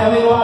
everyone.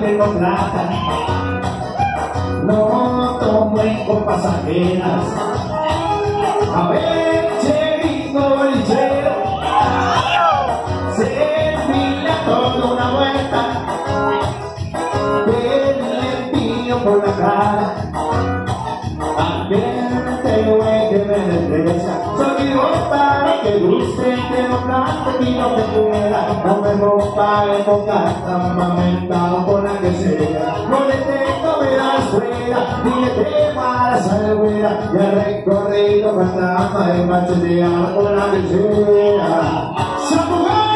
Tengo plata. No tomo en copas ajenas. A ver, cherito bolichero. Se enfila toda una vuelta. Denle piño por la cara. También tengo que me destreza para que guste que no cante y no te pueda Dame ropa de poca, amamenta o con la que sea. No le tengo veras fuera, ni le temo a la salvera Y el recorrido cantaba el macheteado con la que sea. ¡Sapugai!